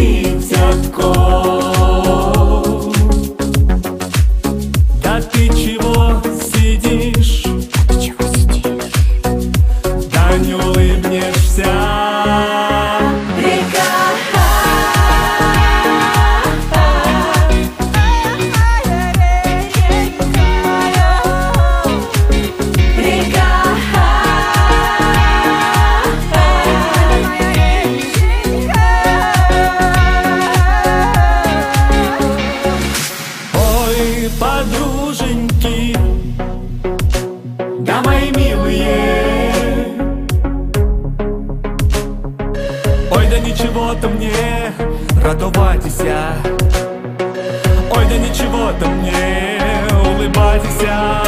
маю Ой, подруженьки, да мои милые. Ой, да ничего-то мне радоватися. Ой, да ничего-то мне улыбатися.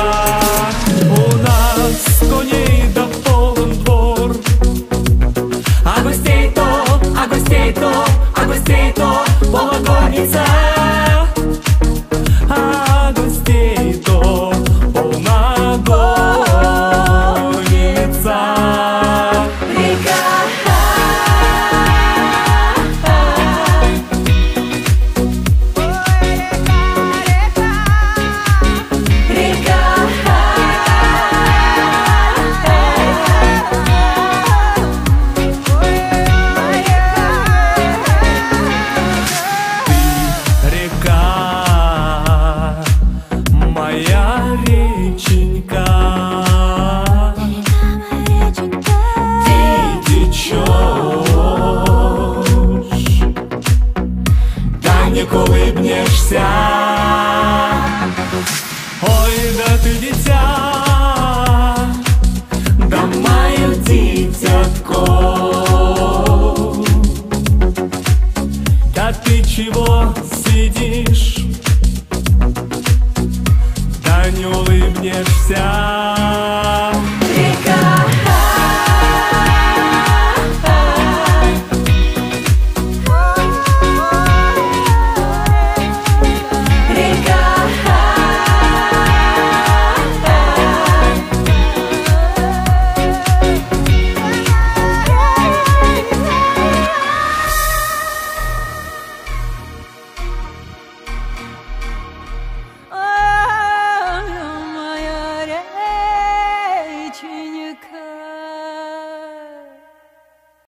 У нас коней да полон двор. А гостей то, а гостей то, а гостей то пологонится. А не улыбнешься. Ой, да ты дитя, да маю дитятко. Да ты чего сидишь? Да не улыбнешься.